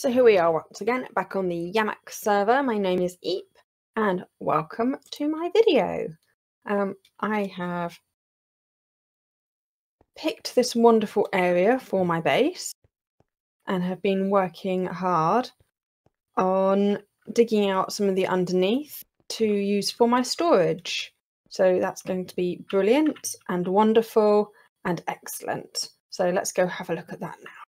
So here we are once again back on the YAMc server. My name is Eep and welcome to my video. Um, I have picked this wonderful area for my base and have been working hard on digging out some of the underneath to use for my storage. So that's going to be brilliant and wonderful and excellent. So let's go have a look at that now.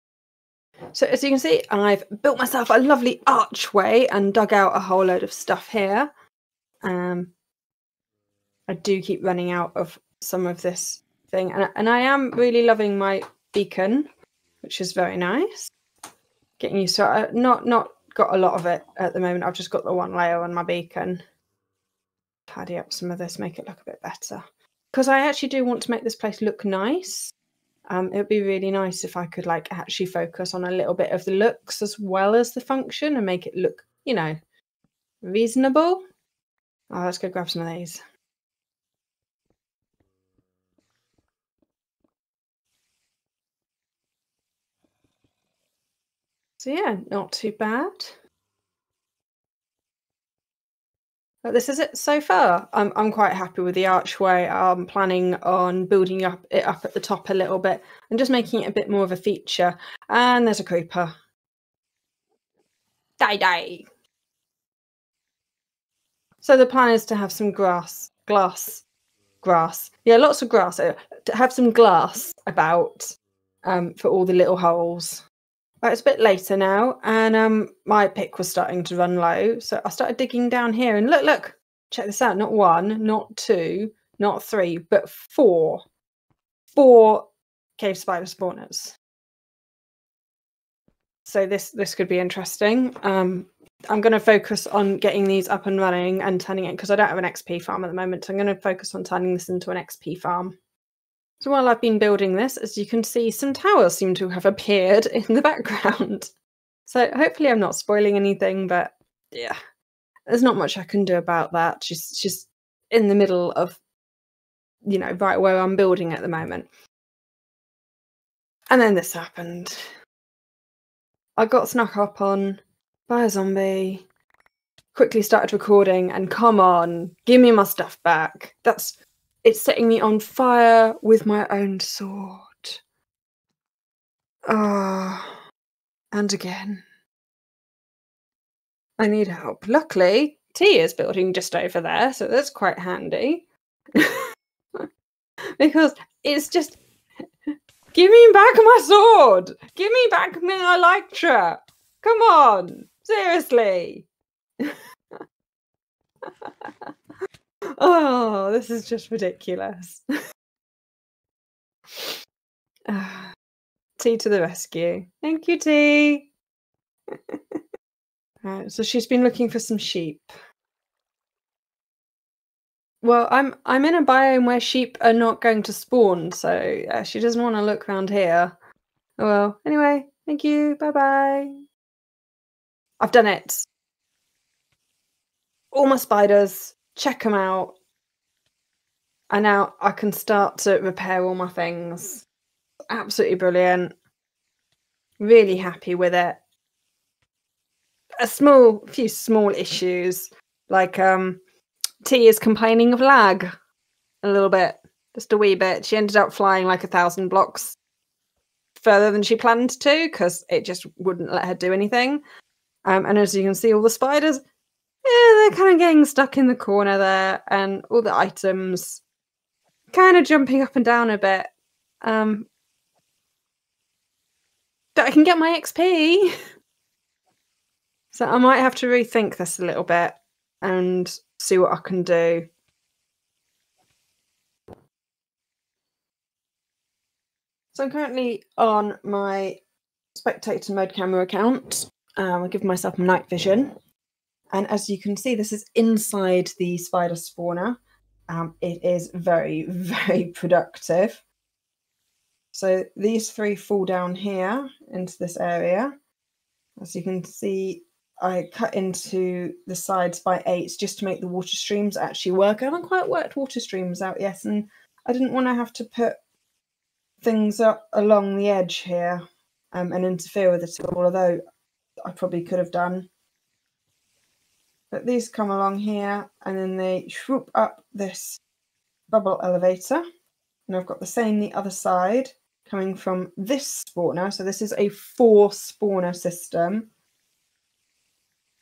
So as you can see, I've built myself a lovely archway and dug out a whole load of stuff here. Um, I do keep running out of some of this thing, and, and I am really loving my beacon, which is very nice. Getting used to it. Not not got a lot of it at the moment. I've just got the one layer on my beacon. Tidy up some of this, make it look a bit better. Because I actually do want to make this place look nice. Um, it would be really nice if I could like actually focus on a little bit of the looks as well as the function and make it look, you know, reasonable. Oh, let's go grab some of these. So yeah, not too bad. But this is it so far. I'm I'm quite happy with the archway. I'm planning on building up it up at the top a little bit and just making it a bit more of a feature. And there's a creeper. Die die. So the plan is to have some grass, glass, grass. Yeah, lots of grass. Uh, to have some glass about um, for all the little holes. It's a bit later now, and um, my pick was starting to run low. So I started digging down here, and look, look, check this out. Not one, not two, not three, but four. Four cave spider spawners. So this this could be interesting. Um, I'm going to focus on getting these up and running and turning it because I don't have an XP farm at the moment. So I'm going to focus on turning this into an XP farm. So while I've been building this, as you can see, some towers seem to have appeared in the background. So hopefully I'm not spoiling anything, but yeah, there's not much I can do about that. She's she's in the middle of, you know, right where I'm building at the moment. And then this happened. I got snuck up on by a zombie, quickly started recording, and come on, give me my stuff back. That's it's setting me on fire with my own sword. Ah, and again. I need help. Luckily, T is building just over there, so that's quite handy. because it's just give me back my sword. Give me back my Elytra. Come on, seriously. oh, this is just ridiculous. T to the rescue. Thank you, T. right, so she's been looking for some sheep. Well, I'm I'm in a biome where sheep are not going to spawn, so uh, she doesn't want to look around here. Oh well. Anyway, thank you. Bye bye. I've done it. All my spiders check them out. And now I can start to repair all my things. Absolutely brilliant. Really happy with it. A small few small issues like um T is complaining of lag a little bit, just a wee bit. She ended up flying like a thousand blocks further than she planned to because it just wouldn't let her do anything. Um, and as you can see, all the spiders yeah, they're kind of getting stuck in the corner there, and all the items kind of jumping up and down a bit. Um, but I can get my XP. so I might have to rethink this a little bit and see what I can do. So I'm currently on my spectator mode camera account. Um, I give myself night vision and as you can see, this is inside the spider spawner. Um, it is very, very productive. So these three fall down here into this area. As you can see, I cut into the sides by eights just to make the water streams actually work. I haven't quite worked water streams out yet, and I didn't want to have to put things up along the edge here um, and interfere with it all, although I probably could have done. But these come along here and then they swoop up this bubble elevator. And I've got the same the other side coming from this spawner. So this is a four spawner system.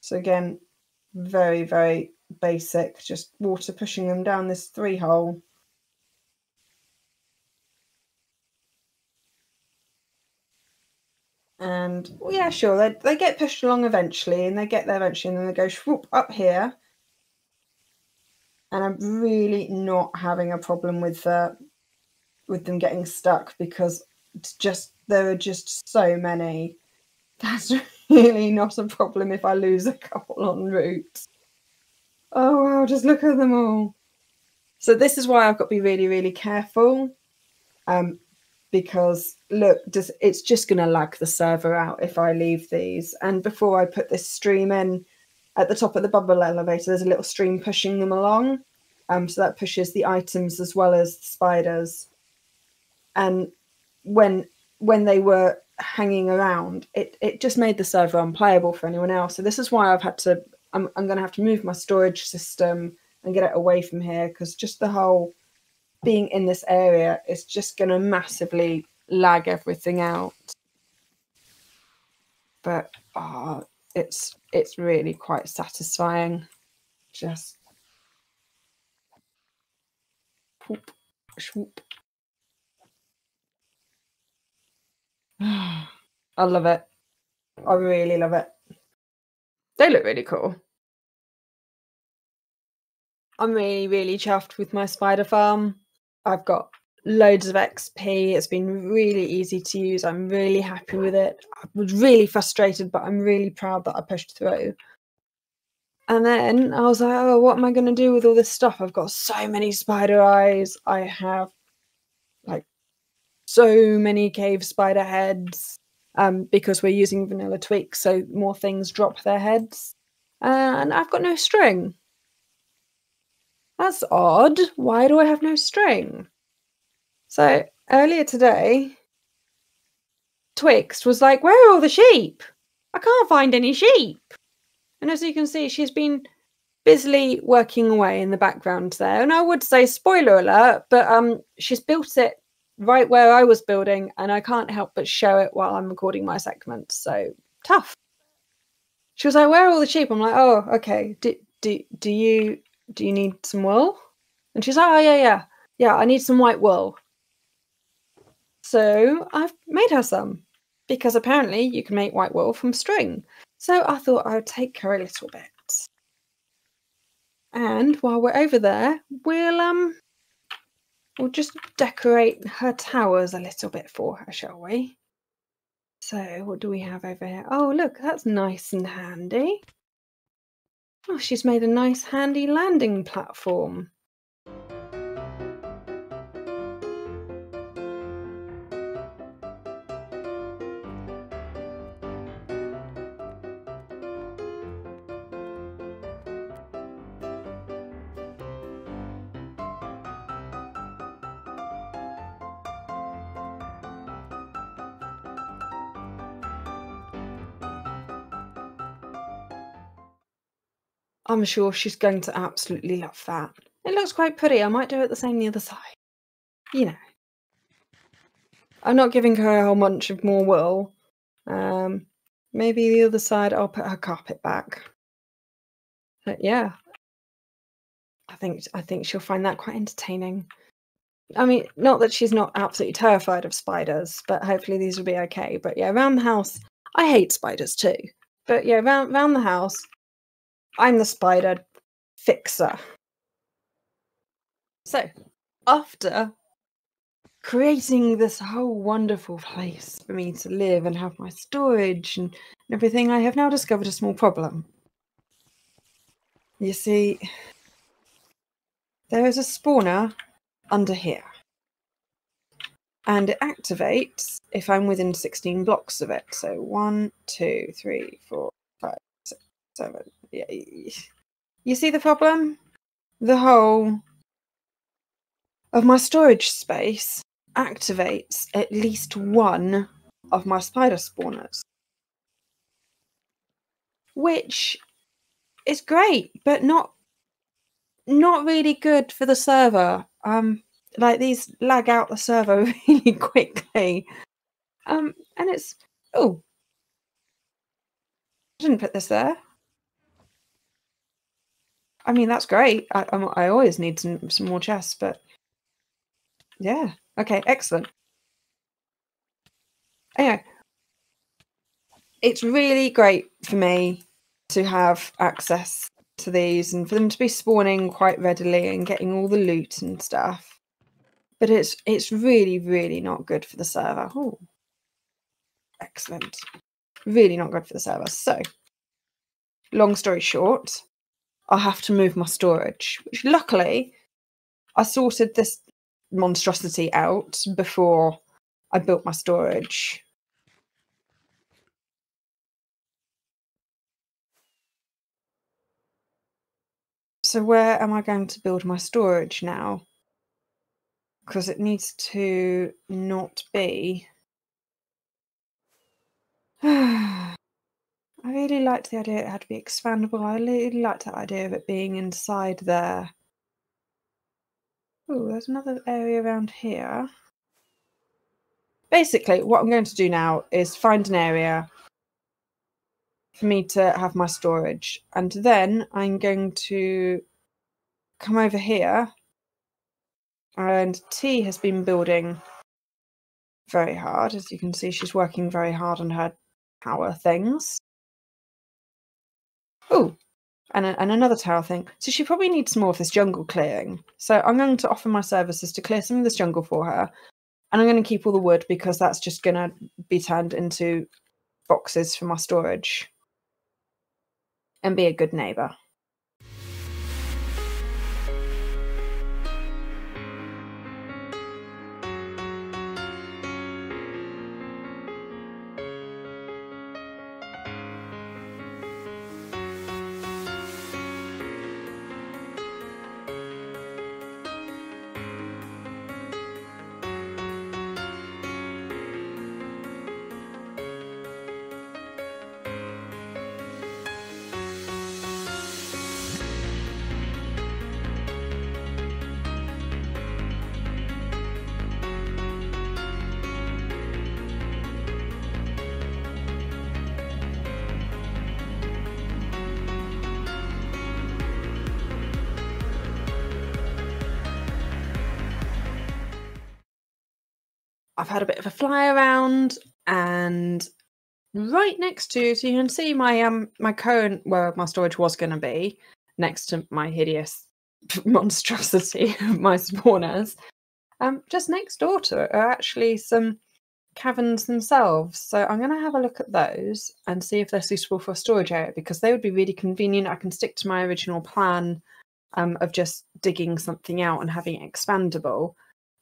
So again, very, very basic, just water pushing them down this three hole. And well, yeah, sure, they, they get pushed along eventually and they get there eventually and then they go swoop up here. And I'm really not having a problem with uh, with them getting stuck because just there are just so many. That's really not a problem if I lose a couple en route. Oh wow, just look at them all. So this is why I've got to be really, really careful. Um, because look, just, it's just going to lag the server out if I leave these. And before I put this stream in, at the top of the bubble elevator, there's a little stream pushing them along. Um, so that pushes the items as well as the spiders. And when when they were hanging around, it, it just made the server unplayable for anyone else. So this is why I've had to I'm, I'm going to have to move my storage system and get it away from here because just the whole being in this area is just going to massively lag everything out. But oh, it's it's really quite satisfying. Just whoop, swoop. I love it. I really love it. They look really cool. I'm really, really chuffed with my spider farm. I've got loads of XP. It's been really easy to use. I'm really happy with it. I was really frustrated, but I'm really proud that I pushed through. And then I was like, oh, what am I going to do with all this stuff? I've got so many spider eyes. I have like so many cave spider heads um, because we're using vanilla tweaks, so more things drop their heads. Uh, and I've got no string. That's odd. Why do I have no string? So earlier today, Twyxt was like, Where are all the sheep? I can't find any sheep. And as you can see, she's been busily working away in the background there. And I would say, spoiler alert, but um, she's built it right where I was building, and I can't help but show it while I'm recording my segment. So tough. She was like, "Where are all the sheep?" I'm like, "Oh, okay. Do do do you do you need some wool?" And she's like, "Oh yeah, yeah, yeah. I need some white wool." So I've made her some because apparently you can make white wool from string. So I thought I would take her a little bit. And while we're over there, we'll um We'll just decorate her towers a little bit for her, shall we? So, what do we have over here? Oh, look, that's nice and handy. Oh, she's made a nice handy landing platform. I'm sure she's going to absolutely love that. It looks quite pretty. I might do it the same the other side. You know. I'm not giving her a whole bunch of more wool. Um, maybe the other side I'll put her carpet back. But yeah. I think I think she'll find that quite entertaining. I mean, not that she's not absolutely terrified of spiders, but hopefully these will be okay. But yeah, around the house, I hate spiders too. But yeah, around around the house, I'm the spider fixer. So, after creating this whole wonderful place for me to live and have my storage and everything, I have now discovered a small problem. You see, there is a spawner under here. And it activates if I'm within 16 blocks of it. So one, two, three, four, five, six, seven, you see the problem? The whole of my storage space activates at least one of my spider spawners. which is great, but not not really good for the server. Um, like these lag out the server really quickly. Um, and it's oh, I didn't put this there. I mean, that's great. I, I always need some some more chests, but yeah, okay, excellent. Anyway, it's really great for me to have access to these and for them to be spawning quite readily and getting all the loot and stuff. But it's it's really, really not good for the server. Oh, excellent. Really not good for the server. So, long story short, I'll have to move my storage, which luckily I sorted this monstrosity out before I built my storage. So where am I going to build my storage now? Because it needs to not be. I really liked the idea it had to be expandable. I really liked that idea of it being inside there. Oh, there's another area around here. Basically, what I'm going to do now is find an area for me to have my storage. And then I'm going to come over here. And T has been building very hard. As you can see, she's working very hard on her power things. Oh, and, and another tower thing. So she probably needs more of this jungle clearing. So I'm going to offer my services to clear some of this jungle for her. And I'm going to keep all the wood because that's just going to be turned into boxes for my storage. And be a good neighbour. I've had a bit of a fly around and right next to so you can see my um my current where my storage was going to be next to my hideous monstrosity of my spawners um just next door to it are actually some caverns themselves. So i'm going to have a look at those and see if they're suitable for a storage area because they would be really convenient. I can stick to my original plan um, of just digging something out and having it expandable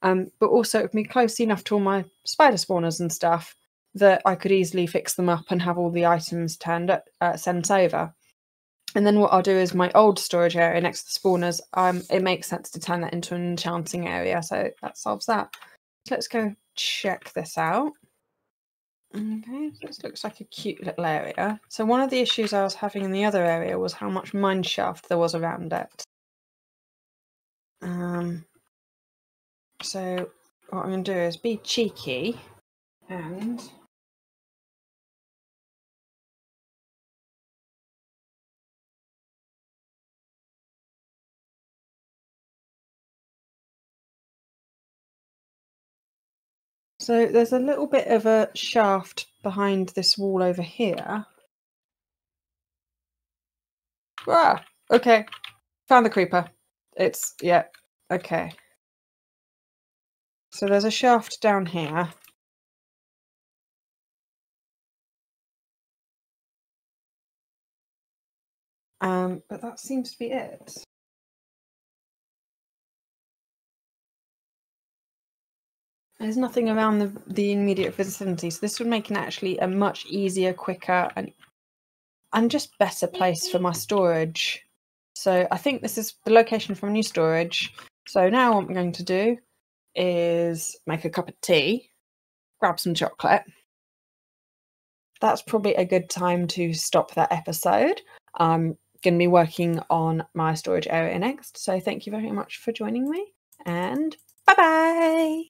um, but also it would be close enough to all my spider spawners and stuff that I could easily fix them up and have all the items turned up, uh, sent over. And then what I'll do is my old storage area next to the spawners, um, it makes sense to turn that into an enchanting area. So that solves that. So let's go check this out. Okay, so this looks like a cute little area. So one of the issues I was having in the other area was how much mineshaft there was around it. Um, so what I'm going to do is be cheeky and So there's a little bit of a shaft behind this wall over here. Ah, okay. Found the creeper. It's, yeah, okay. So there's a shaft down here. Um, but that seems to be it. There's nothing around the, the immediate vicinity, so this would make it actually a much easier, quicker, and and just better place for my storage. So I think this is the location for my new storage. So now what I'm going to do is make a cup of tea, grab some chocolate, that's probably a good time to stop that episode. Um, I'm going to be working on my storage area next. So thank you very much for joining me and bye bye.